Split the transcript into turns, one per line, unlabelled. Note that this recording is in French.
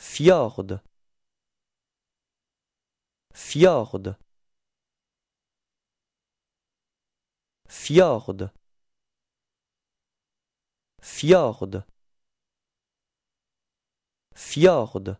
Fjord. Fjord. Fjord. Fjord. Fjord.